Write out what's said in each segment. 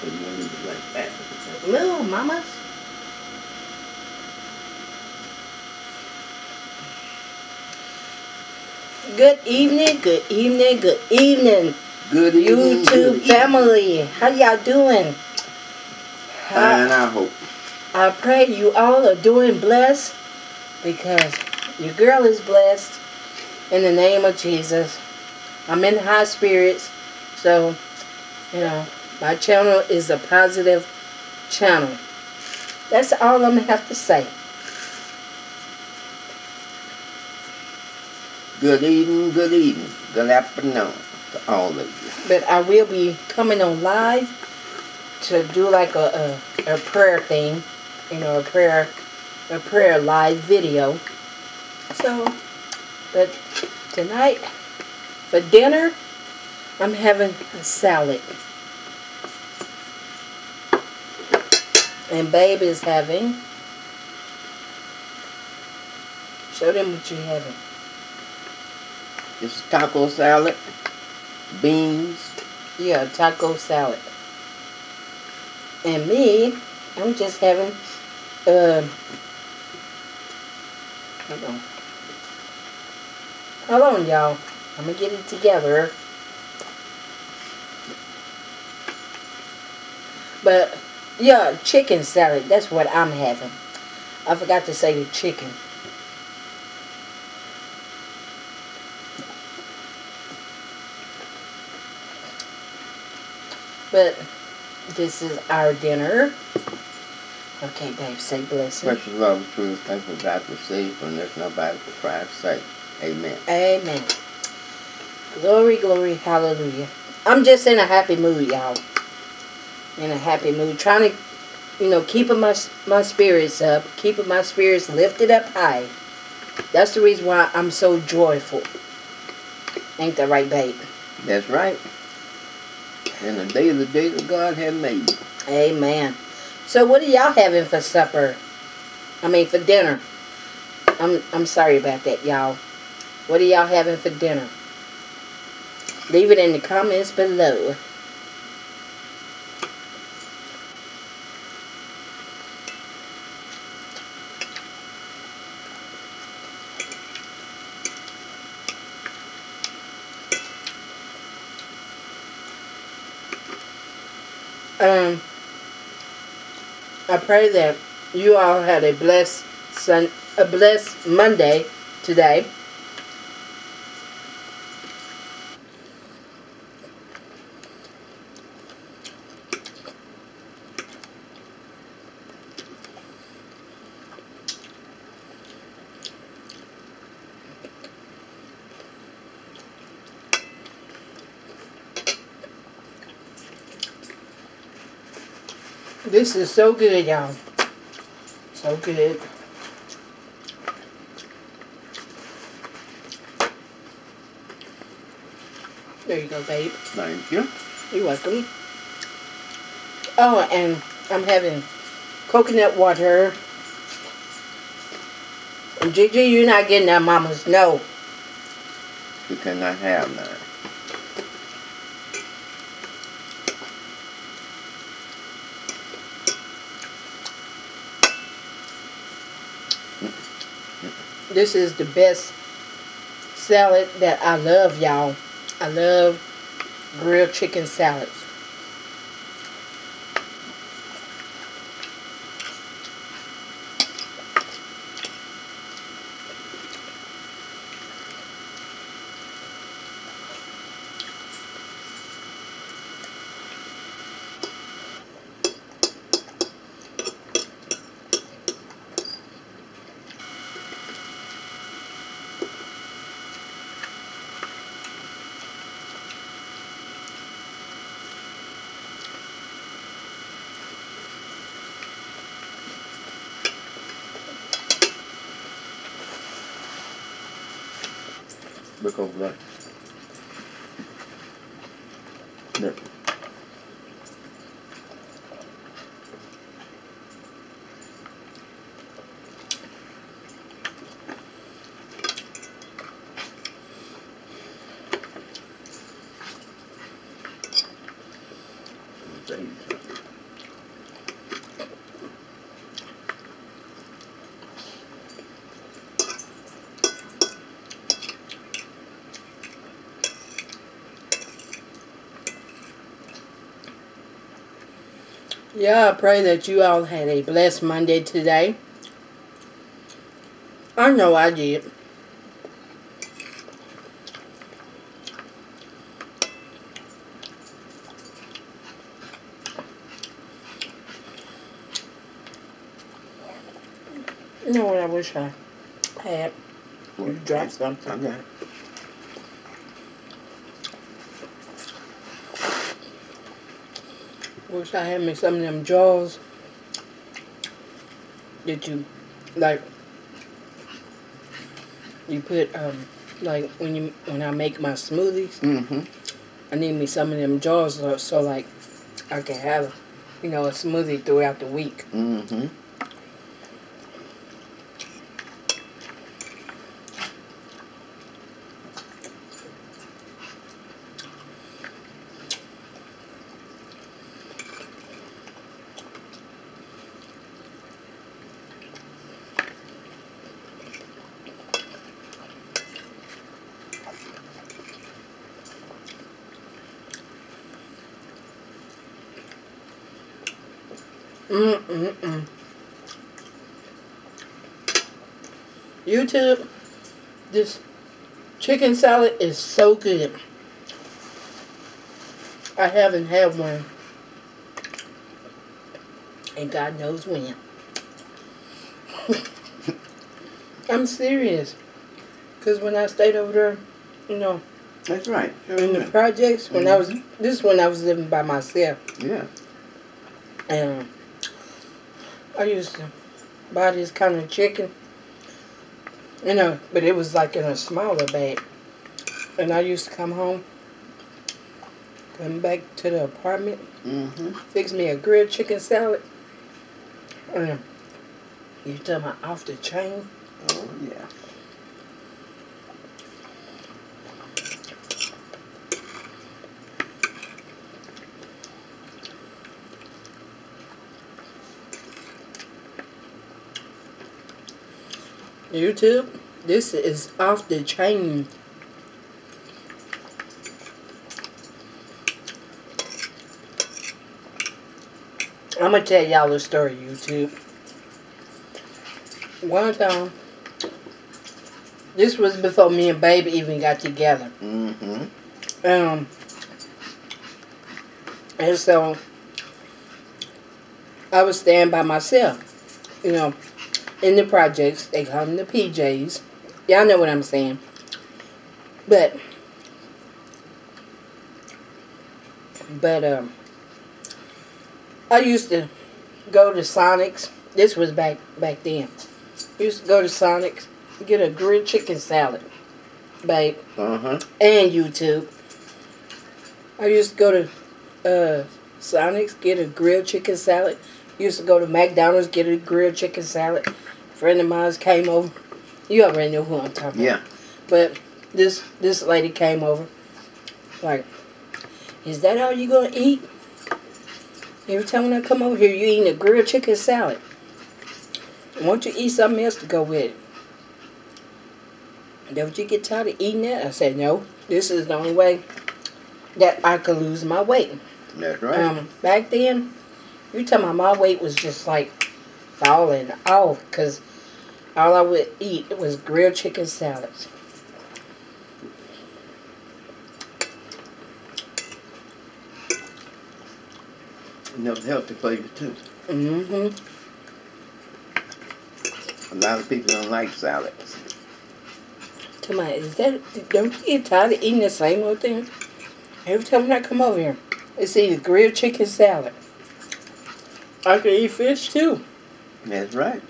So you want to leave like that. Move, mamas. Good evening, good evening, good evening, Good evening. YouTube good evening. family. How y'all doing? Fine, I hope. I pray you all are doing blessed because your girl is blessed in the name of Jesus. I'm in high spirits, so you know my channel is a positive channel. That's all I'm gonna have to say. Good evening, good evening, good afternoon to all of you. But I will be coming on live to do like a, a, a prayer thing, you know, a prayer a prayer live video. So, but tonight for dinner, I'm having a salad. And babe is having. Show them what you're having. This taco salad, beans, Yeah, taco salad. And me, I'm just having, uh, hold on. Hold on, y'all. I'm gonna get it together. But, yeah, chicken salad. That's what I'm having. I forgot to say the chicken. But this is our dinner. Okay, babe, say blessing. precious love, true, thankful God for safe, and there's nobody for Christ's sake. Amen. Amen. Glory, glory, hallelujah. I'm just in a happy mood, y'all. In a happy mood. Trying to, you know, keeping my, my spirits up. Keeping my spirits lifted up high. That's the reason why I'm so joyful. Ain't that right, babe? That's right. And the day of the day that God had made. Amen. So what are y'all having for supper? I mean for dinner. I'm I'm sorry about that, y'all. What are y'all having for dinner? Leave it in the comments below. Um I pray that you all had a blessed sun, a blessed Monday today. This is so good, y'all. So good. There you go, babe. Thank you. You're welcome. Oh, and I'm having coconut water. And Gigi, you're not getting that, mamas. No. You cannot have none. This is the best salad that I love, y'all. I love grilled chicken salads. Look over there. Look. Thank you. Yeah, I pray that you all had a blessed Monday today. I know I did. You know what I wish I had? You dropped something. Okay. Wish I had me some of them jaws that you like. You put um like when you when I make my smoothies, Mm-hmm. I need me some of them jaws so, so like I can have you know a smoothie throughout the week. Mm-hmm. Mm mm Mm, mm, mm. YouTube, this chicken salad is so good. I haven't had one, and God knows when. I'm serious, cause when I stayed over there, you know, That's right. Sure in the projects, when I was mm-hmm. this is when I was living by myself. Yeah. And I used to buy this kind of chicken, you know, but it was like in a smaller bag. And I used to come home, come back to the apartment, Mm-hmm. fix me a grilled chicken salad. And you talking about off the chain? Oh yeah. YouTube, this is off the chain. I'm gonna tell y'all a story, YouTube. One time, this was before me and Baby even got together. Mm-hmm. Um, and so I was staying by myself, you know, in the projects. They call them the PJs. Y'all know what I'm saying. But, but, um, I used to go to Sonic's. This was back back then. used to go to Sonic's, get a grilled chicken salad, babe Uh-huh. and YouTube. I used to go to uh, Sonic's, get a grilled chicken salad. Used to go to McDonald's, get a grilled chicken salad. Friend of mine came over. You already know who I'm talking Yeah. about. But this this lady came over. Like, is that all you gonna eat? Every time when I come over here, you eating a grilled chicken salad. Won't you eat something else to go with it? Don't you get tired of eating that? I said, no. This is the only way that I could lose my weight. That's right. Um, back then, you talking about my weight was just like falling off because all I would eat was grilled chicken salads. and those healthy flavor too. Mm-hmm. A lot of people don't like salads. Come on, is that, don't you get tired of eating the same old thing? Every time I come over here, it's either grilled chicken salad. I can eat fish too. That's right.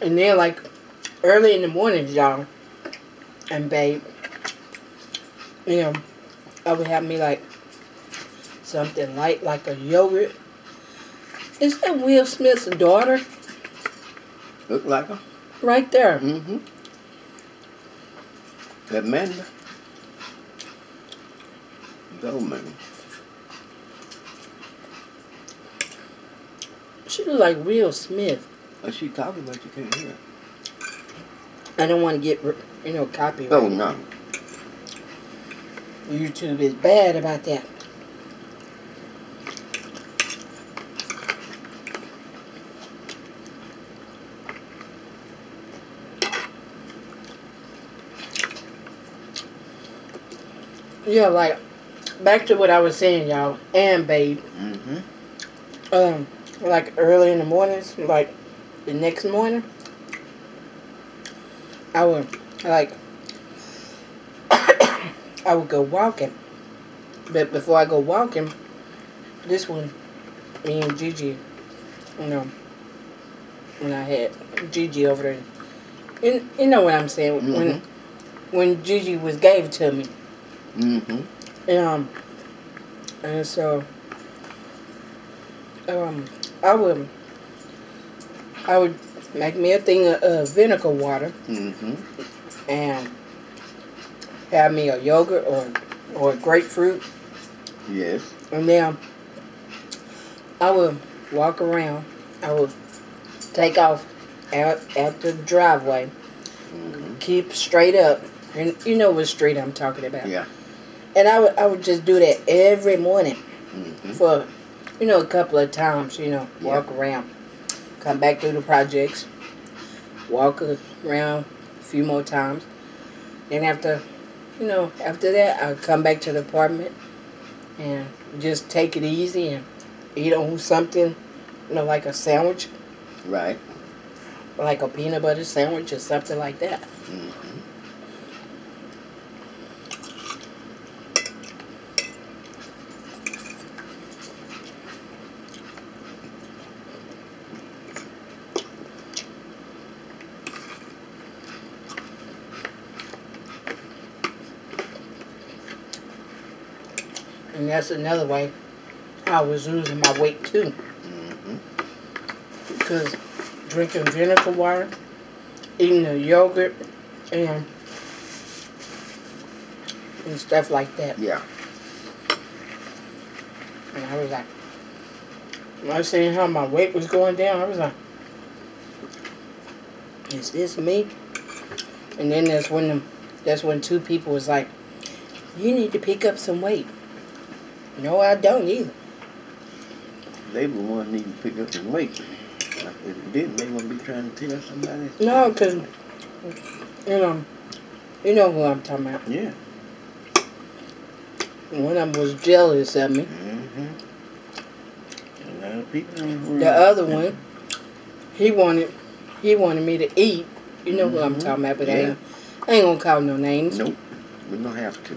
And then like early in the mornings, y'all, and babe, you know, I would have me like something light like a yogurt Is that Will Smith's daughter? Look like her. Right there. Mm-hmm. Amanda Goldman. She look like Will Smith. What she talking about? You can't hear. I don't want to get, you know, copyright. Oh no. YouTube is bad about that. Yeah, like back to what I was saying, y'all, and babe. Mm-hmm. Um, like early in the mornings, like the next morning, I would like I would go walking. But before I go walking, this one, me and Gigi, you know, when I had Gigi over there, you, you know what I'm saying when when Gigi was gave to me. Mm-hmm. Um, and so, um, I would, I would make me a thing of, vinegar water Mm-hmm. and have me a yogurt or or grapefruit, Yes. and then I would walk around. I would take off out at the driveway, Mm-hmm. keep straight up, and you know what street I'm talking about. Yeah. And I would I would just do that every morning. Mm-hmm. for you know a couple of times you know Yeah. walk around come back through the projects walk around a few more times then after you know after that i come back to the apartment and just take it easy and eat on something you know like a sandwich Right. like a peanut butter sandwich or something like that Mm-hmm. and that's another way i was losing my weight too Mm-hmm. because drinking vinegar water, eating the yogurt, and and stuff like that. Yeah. And I was like, when I was seeing how my weight was going down, I was like, is this me? And then that's when the, that's when two people was like, you need to pick up some weight. No, I don't either. They were the one need to pick up some weight. If it didn't, they wouldn't be trying to tell somebody. No, because, you know, you know who I'm talking about. Yeah. One of them was jealous of me. Mm-hmm. A lot of people the other one, he wanted, he wanted me to eat. You know who I'm Mhm. talking about, but I, Yeah. ain't, I ain't gonna call no names. Nope. We don't have to.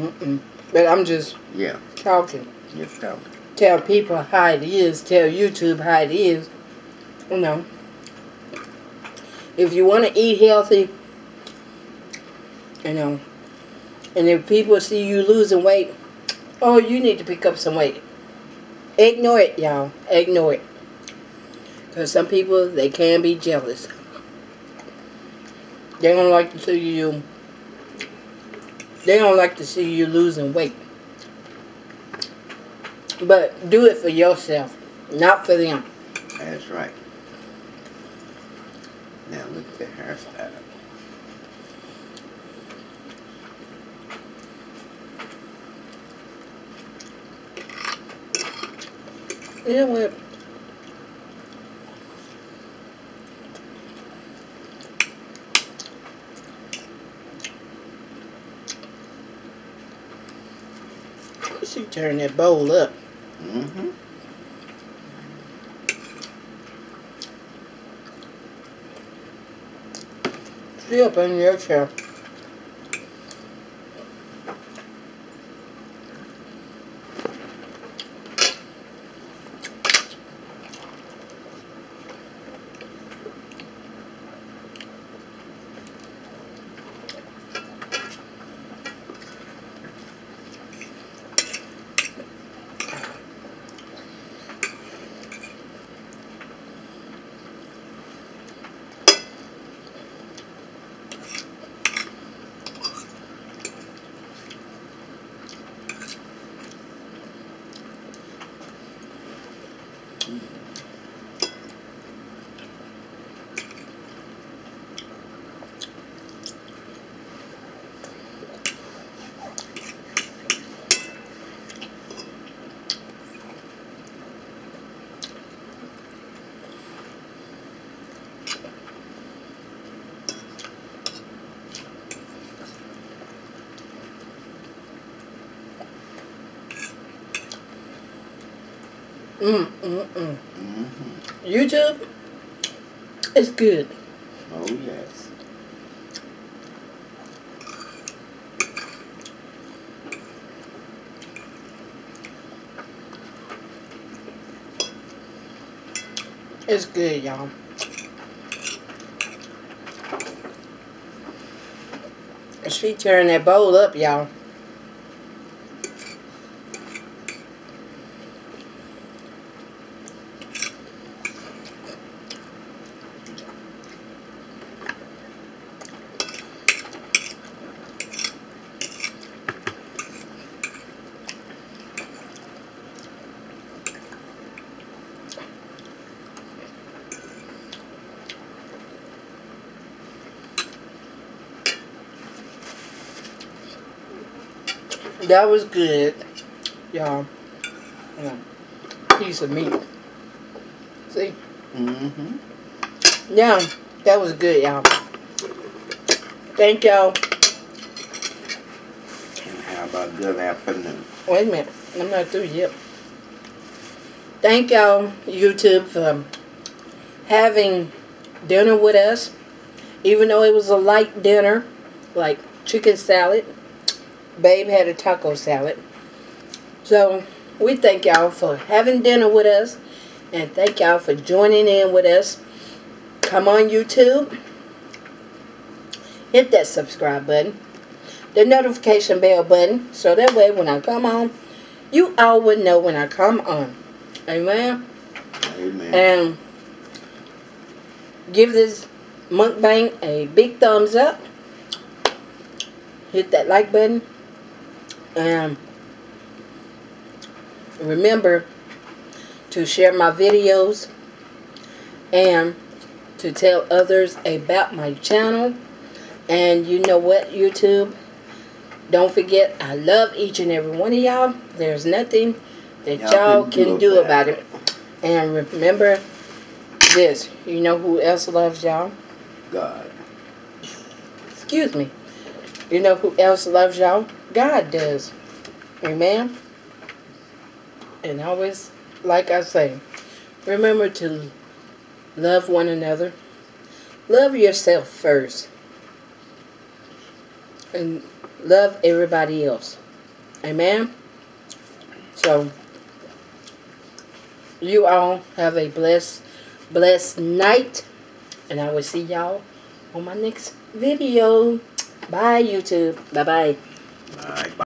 Mm-mm. But I'm just Yeah. Talking. Talk. Tell people how it is. Tell YouTube how it is. You know. If you want to eat healthy, you know, and if people see you losing weight, oh, you need to pick up some weight. Ignore it, y'all. Ignore it. Because some people, they can be jealous. They don't like to see you. They don't like to see you losing weight. But do it for yourself, not for them. That's right. Now look at the hairstyle. You know what? She turned that bowl up. Mm-hmm. She up in your chair. Mm, mm, mm. Mm-hmm. YouTube is good. Oh yes. It's good, y'all. She turned that bowl up, y'all. That was good, y'all. Yeah. Piece of meat. See? Mm-hmm. Yeah, that was good, y'all. Thank y'all. And how about good afternoon? Wait a minute. I'm not through yet. Thank y'all, YouTube, for having dinner with us. Even though it was a light dinner, like chicken salad. Babe had a taco salad. So, we thank y'all for having dinner with us. And thank y'all for joining in with us. Come on, YouTube. Hit that subscribe button. The notification bell button. So that way when I come on, you all would know when I come on. Amen. Amen. And give this mukbang a big thumbs up. Hit that like button. And remember to share my videos and to tell others about my channel. And you know what, YouTube? Don't forget, I love each and every one of y'all. There's nothing that y'all can do about it. And remember this. You know who else loves y'all? God. Excuse me. You know who else loves y'all? God does. Amen. And always, like I say, remember to love one another. Love yourself first. And love everybody else. Amen. So, you all have a blessed, blessed night. And I will see y'all on my next video. Bye, YouTube. Bye-bye. Bye.